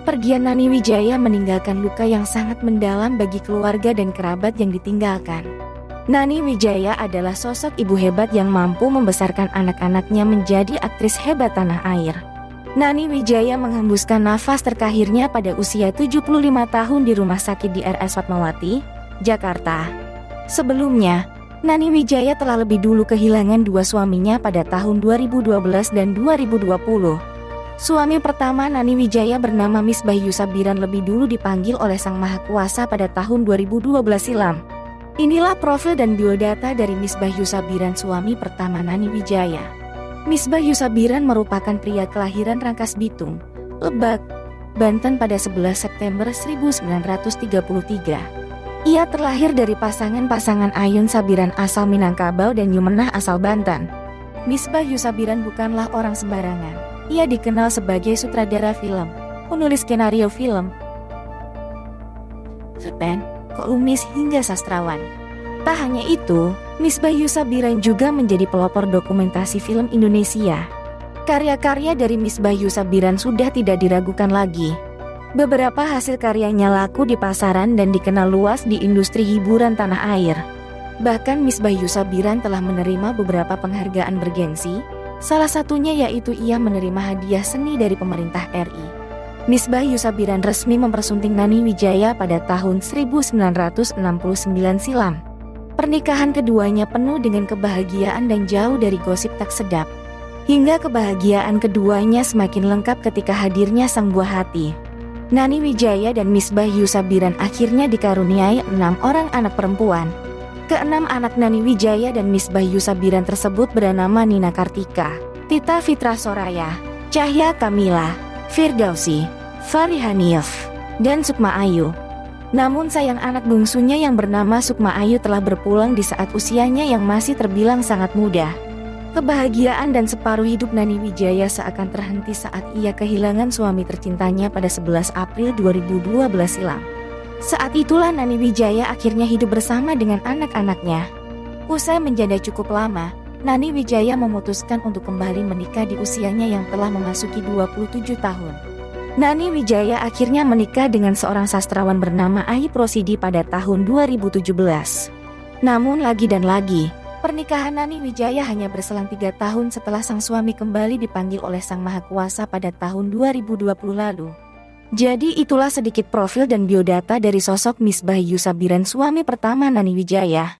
Kepergian Nani Wijaya meninggalkan luka yang sangat mendalam bagi keluarga dan kerabat yang ditinggalkan. Nani Wijaya adalah sosok ibu hebat yang mampu membesarkan anak-anaknya menjadi aktris hebat tanah air. Nani Wijaya menghembuskan nafas terkahirnya pada usia 75 tahun di rumah sakit di RS Fatmawati, Jakarta. Sebelumnya, Nani Wijaya telah lebih dulu kehilangan dua suaminya pada tahun 2012 dan 2020. Suami pertama Nani Wijaya bernama Miss Bayu Sabiran lebih dulu dipanggil oleh Sang Maha Kuasa pada tahun 2012 silam. Inilah profil dan biodata dari Miss Bayu Sabiran suami pertama Nani Wijaya. Miss Bayu Sabiran merupakan pria kelahiran Rangkas Bitung, Lebak, Banten pada 11 September 1933. Ia terlahir dari pasangan-pasangan Ayun Sabiran asal Minangkabau dan Yumenah asal Banten. Miss Bayu Sabiran bukanlah orang sembarangan. Ia dikenal sebagai sutradara film, penulis skenario film, pen, kolumnis hingga sastrawan. Tak hanya itu, Miss Bayu Sabiran juga menjadi pelopor dokumentasi film Indonesia. Karya-karya dari Miss Bayu Sabiran sudah tidak diragukan lagi. Beberapa hasil karyanya laku di pasaran dan dikenal luas di industri hiburan tanah air. Bahkan Miss Bayu Sabiran telah menerima beberapa penghargaan bergengsi, Salah satunya yaitu ia menerima hadiah seni dari pemerintah RI. Misbah Yusabiran resmi mempersunting Nani Wijaya pada tahun 1969 silam. Pernikahan keduanya penuh dengan kebahagiaan dan jauh dari gosip tak sedap. Hingga kebahagiaan keduanya semakin lengkap ketika hadirnya sang buah hati. Nani Wijaya dan Misbah Yusabiran akhirnya dikaruniai enam orang anak perempuan. Keenam anak Nani Wijaya dan Bayu Sabiran tersebut bernama Nina Kartika, Tita Fitra Soraya, Cahya Kamila, Firdausi, Farihaniyef, dan Sukma Ayu. Namun sayang anak bungsunya yang bernama Sukma Ayu telah berpulang di saat usianya yang masih terbilang sangat muda. Kebahagiaan dan separuh hidup Nani Wijaya seakan terhenti saat ia kehilangan suami tercintanya pada 11 April 2012 silam. Saat itulah Nani Wijaya akhirnya hidup bersama dengan anak-anaknya. Usai menjanda cukup lama, Nani Wijaya memutuskan untuk kembali menikah di usianya yang telah memasuki 27 tahun. Nani Wijaya akhirnya menikah dengan seorang sastrawan bernama Ahi Prosidi pada tahun 2017. Namun lagi dan lagi, pernikahan Nani Wijaya hanya berselang tiga tahun setelah sang suami kembali dipanggil oleh Sang Maha Kuasa pada tahun 2020 lalu. Jadi itulah sedikit profil dan biodata dari sosok Misbah Yusabiran suami pertama Nani Wijaya.